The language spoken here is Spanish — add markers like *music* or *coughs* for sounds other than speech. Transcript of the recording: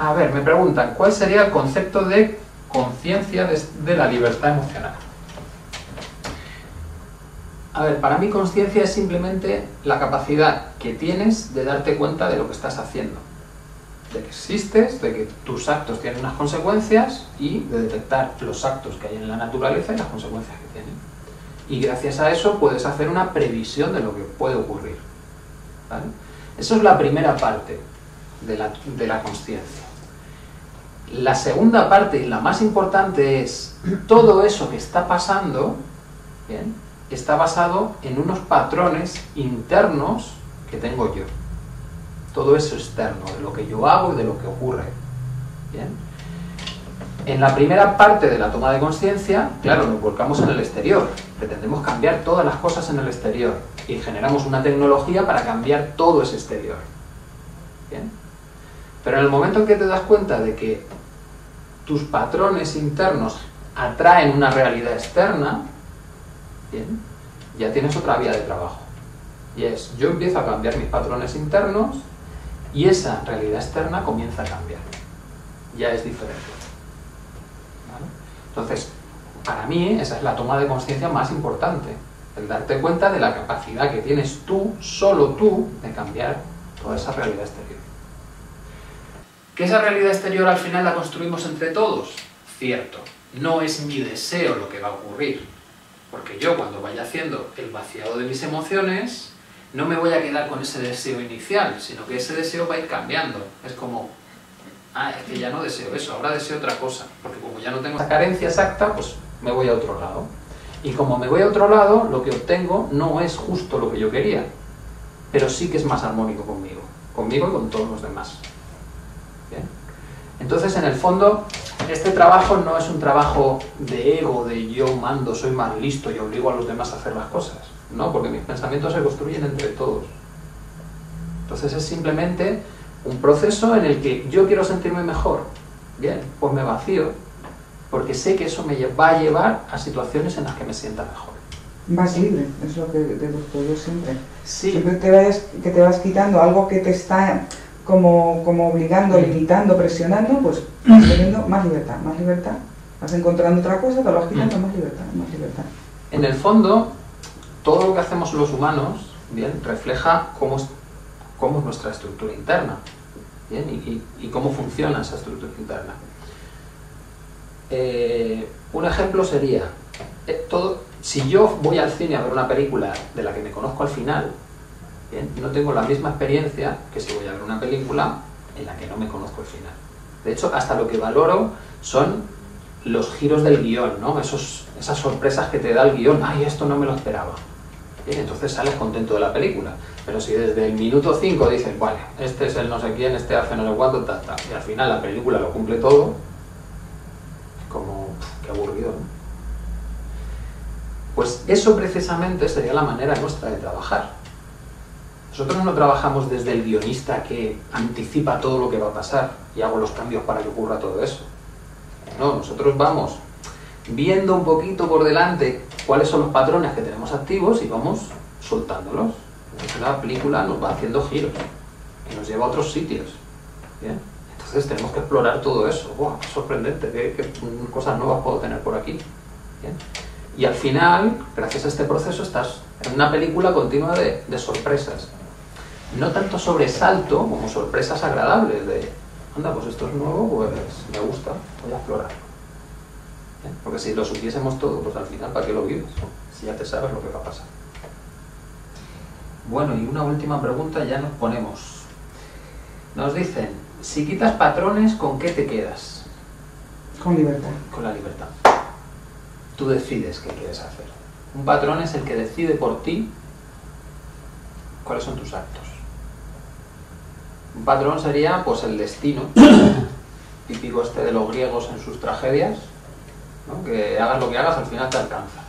A ver, me preguntan, ¿cuál sería el concepto de conciencia de, la libertad emocional? A ver, para mí conciencia es simplemente la capacidad que tienes de darte cuenta de lo que estás haciendo. De que existes, de que tus actos tienen unas consecuencias y de detectar los actos que hay en la naturaleza y las consecuencias que tienen. Y gracias a eso puedes hacer una previsión de lo que puede ocurrir. ¿vale? Eso es la primera parte de la, de la conciencia. La segunda parte y la más importante es todo eso que está pasando, ¿bien? está basado en unos patrones internos que tengo yo. Todo eso externo, de lo que yo hago y de lo que ocurre. En la primera parte de la toma de conciencia, claro, nos volcamos en el exterior. Pretendemos cambiar todas las cosas en el exterior y generamos una tecnología para cambiar todo ese exterior. Pero en el momento en que te das cuenta de que tus patrones internos atraen una realidad externa, ¿bien? ya tienes otra vía de trabajo. Y es, yo empiezo a cambiar mis patrones internos y esa realidad externa comienza a cambiar. Ya es diferente. Entonces, para mí esa es la toma de conciencia más importante. El darte cuenta de la capacidad que tienes tú, solo tú, de cambiar toda esa realidad exterior. ¿Que esa realidad exterior al final la construimos entre todos? Cierto. No es mi deseo lo que va a ocurrir, porque yo cuando vaya haciendo el vaciado de mis emociones, no me voy a quedar con ese deseo inicial, sino que ese deseo va a ir cambiando. Es como, ah, es que ya no deseo eso, ahora deseo otra cosa. Porque como ya no tengo esa carencia exacta, pues me voy a otro lado. Y como me voy a otro lado, lo que obtengo no es justo lo que yo quería, pero sí que es más armónico conmigo, conmigo y con todos los demás. Entonces, en el fondo, este trabajo no es un trabajo de ego, de yo mando, soy más listo y obligo a los demás a hacer las cosas. No, porque mis pensamientos se construyen entre todos. Entonces es simplemente un proceso en el que yo quiero sentirme mejor. Bien, pues me vacío, porque sé que eso me va a llevar a situaciones en las que me sienta mejor. Vas libre, es lo que te busco yo siempre. Sí. Siempre te que te vas quitando algo que te está como, como obligando, limitando, presionando, pues vas *clears throat* teniendo más libertad, más libertad. Vas encontrando otra cosa, te lo vas quitando, más libertad, más libertad. En el fondo, todo lo que hacemos los humanos, bien, refleja cómo es, cómo es nuestra estructura interna, bien, y, y- y cómo funciona esa estructura interna. Eh, un ejemplo sería, eh, todo, si yo voy al cine a ver una película de la que me conozco al final, bien, no tengo la misma experiencia que si voy a ver una película en la que no me conozco el final. De hecho, hasta lo que valoro son los giros del guion, ¿no? Esos, esas sorpresas que te da el guion. ¡Ay, esto no me lo esperaba! Bien, entonces sales contento de la película. Pero si desde el minuto 5 dices, vale, este es el no sé quién, este hace no sé cuánto, ta, ta, y al final la película lo cumple todo, como, qué aburrido. Pues eso precisamente sería la manera nuestra de trabajar. Nosotros no trabajamos desde el guionista que anticipa todo lo que va a pasar y hago los cambios para que ocurra todo eso. No, nosotros vamos viendo un poquito por delante cuáles son los patrones que tenemos activos y vamos soltándolos. Entonces la película nos va haciendo giros y nos lleva a otros sitios. ¿bien? Entonces tenemos que explorar todo eso. ¡Buah, qué sorprendente! ¿Qué, qué cosas nuevas puedo tener por aquí? ¿bien? Y al final, gracias a este proceso, estás en una película continua de, de sorpresas. No tanto sobresalto como sorpresas agradables de, anda, pues esto es nuevo, pues me gusta, voy a explorarlo. ¿Eh? Porque si lo supiésemos todo, pues al final, ¿para qué lo vives? Si ya te sabes lo que va a pasar. Bueno, y una última pregunta, ya nos ponemos. Nos dicen, si quitas patrones, ¿con qué te quedas? Con libertad. Con la libertad. Tú decides qué quieres hacer. Un patrón es el que decide por ti cuáles son tus actos. Un patrón sería pues el destino, *coughs* típico este de los griegos en sus tragedias, ¿no? que hagas lo que hagas al final te alcanza.